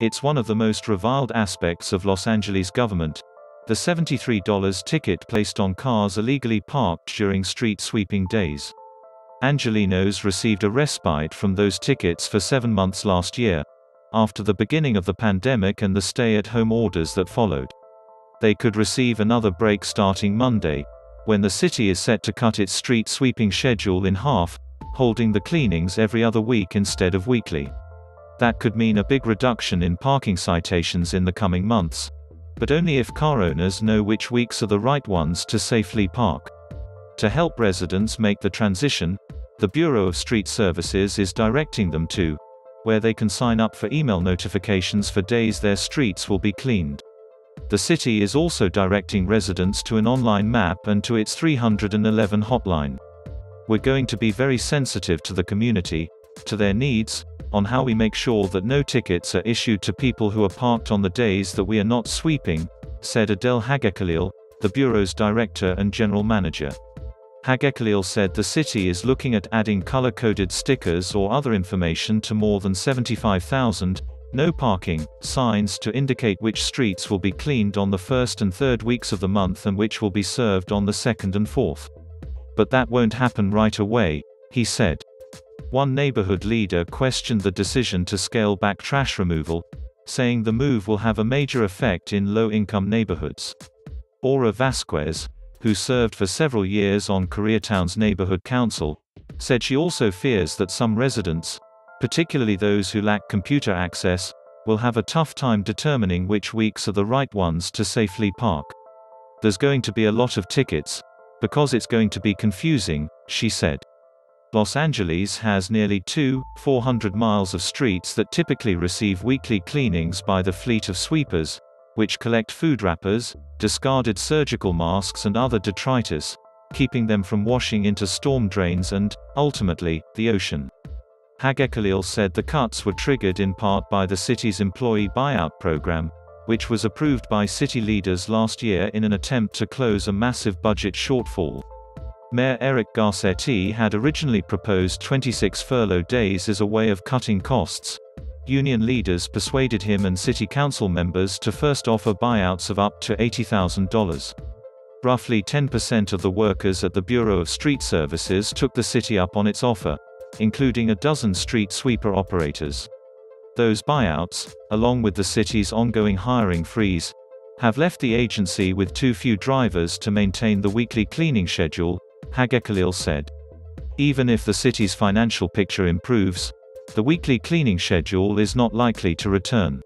It's one of the most reviled aspects of Los Angeles government. The $73 ticket placed on cars illegally parked during street sweeping days. Angelenos received a respite from those tickets for seven months last year, after the beginning of the pandemic and the stay-at-home orders that followed. They could receive another break starting Monday, when the city is set to cut its street sweeping schedule in half, holding the cleanings every other week instead of weekly. That could mean a big reduction in parking citations in the coming months. But only if car owners know which weeks are the right ones to safely park. To help residents make the transition, the Bureau of Street Services is directing them to, where they can sign up for email notifications for days their streets will be cleaned. The city is also directing residents to an online map and to its 311 hotline. We're going to be very sensitive to the community, to their needs, on how we make sure that no tickets are issued to people who are parked on the days that we are not sweeping, said Adel Hagekhalil, the Bureau's director and general manager. Hagekhalil said the city is looking at adding color-coded stickers or other information to more than 75,000, no parking, signs to indicate which streets will be cleaned on the first and third weeks of the month and which will be served on the second and fourth. But that won't happen right away, he said. One neighborhood leader questioned the decision to scale back trash removal, saying the move will have a major effect in low-income neighborhoods. Aura Vasquez, who served for several years on Koreatown's neighborhood council, said she also fears that some residents, particularly those who lack computer access, will have a tough time determining which weeks are the right ones to safely park. There's going to be a lot of tickets, because it's going to be confusing, she said. Los Angeles has nearly two, 400 miles of streets that typically receive weekly cleanings by the fleet of sweepers, which collect food wrappers, discarded surgical masks and other detritus, keeping them from washing into storm drains and, ultimately, the ocean. Hagekhalil said the cuts were triggered in part by the city's employee buyout program, which was approved by city leaders last year in an attempt to close a massive budget shortfall. Mayor Eric Garcetti had originally proposed 26 furlough days as a way of cutting costs. Union leaders persuaded him and city council members to first offer buyouts of up to $80,000. Roughly 10% of the workers at the Bureau of Street Services took the city up on its offer, including a dozen street sweeper operators. Those buyouts, along with the city's ongoing hiring freeze, have left the agency with too few drivers to maintain the weekly cleaning schedule, Hagekhalil said. Even if the city's financial picture improves, the weekly cleaning schedule is not likely to return.